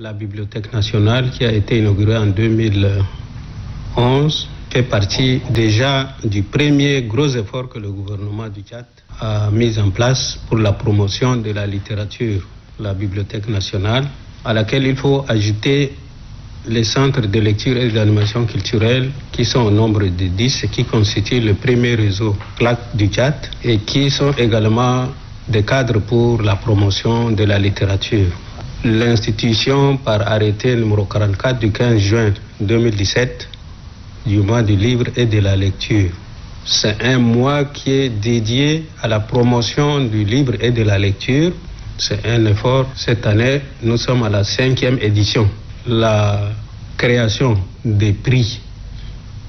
La Bibliothèque nationale qui a été inaugurée en 2011 fait partie déjà du premier gros effort que le gouvernement du Tchad a mis en place pour la promotion de la littérature, la Bibliothèque nationale, à laquelle il faut ajouter les centres de lecture et d'animation culturelle qui sont au nombre de 10 et qui constituent le premier réseau CLAC du Tchad et qui sont également des cadres pour la promotion de la littérature. L'institution, par arrêté numéro 44 du 15 juin 2017, du mois du livre et de la lecture. C'est un mois qui est dédié à la promotion du livre et de la lecture. C'est un effort. Cette année, nous sommes à la cinquième édition. La création des prix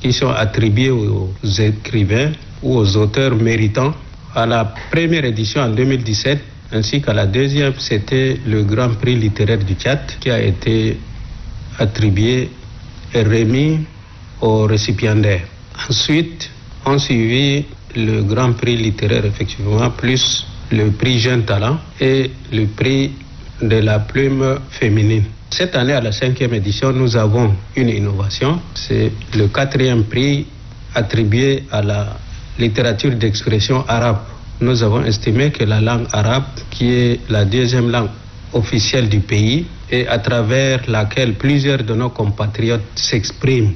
qui sont attribués aux écrivains ou aux auteurs méritants. À la première édition en 2017, ainsi qu'à la deuxième, c'était le Grand Prix littéraire du Tchad qui a été attribué et remis aux récipiendaires. Ensuite, on suivi le Grand Prix littéraire, effectivement, plus le prix Jeune Talent et le prix de la plume féminine. Cette année, à la cinquième édition, nous avons une innovation. C'est le quatrième prix attribué à la littérature d'expression arabe. Nous avons estimé que la langue arabe, qui est la deuxième langue officielle du pays et à travers laquelle plusieurs de nos compatriotes s'expriment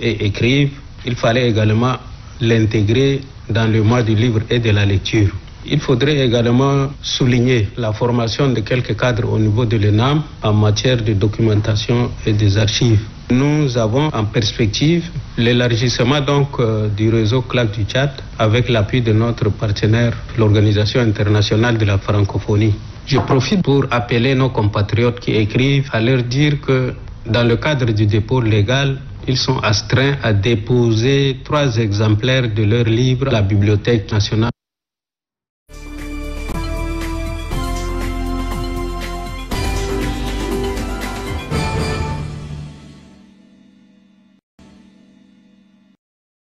et écrivent, il fallait également l'intégrer dans le mois du livre et de la lecture. Il faudrait également souligner la formation de quelques cadres au niveau de l'ENAM en matière de documentation et des archives. Nous avons en perspective l'élargissement donc euh, du réseau CLAC du Tchad avec l'appui de notre partenaire, l'Organisation internationale de la francophonie. Je profite pour appeler nos compatriotes qui écrivent à leur dire que dans le cadre du dépôt légal, ils sont astreints à déposer trois exemplaires de leur livre à la Bibliothèque nationale